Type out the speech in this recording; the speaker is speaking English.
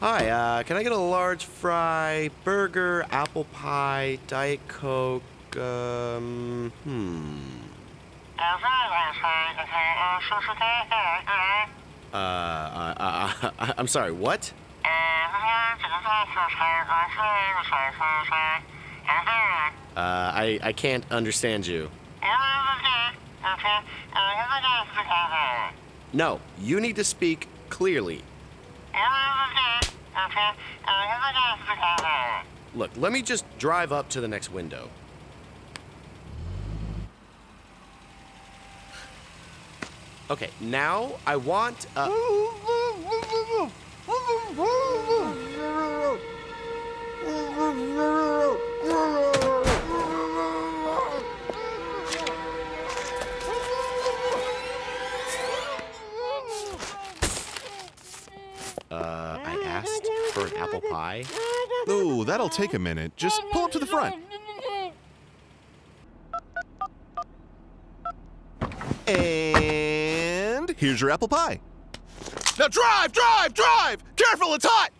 Hi, uh, can I get a large fry, burger, apple pie, Diet Coke, um, hmm. Uh, uh, uh, I'm sorry, what? Uh, I, I can't understand you. No, you need to speak clearly. Look, let me just drive up to the next window. Okay, now I want. Uh, for an apple pie. Ooh, that'll take a minute. Just pull up to the front. And here's your apple pie. Now drive, drive, drive! Careful, it's hot!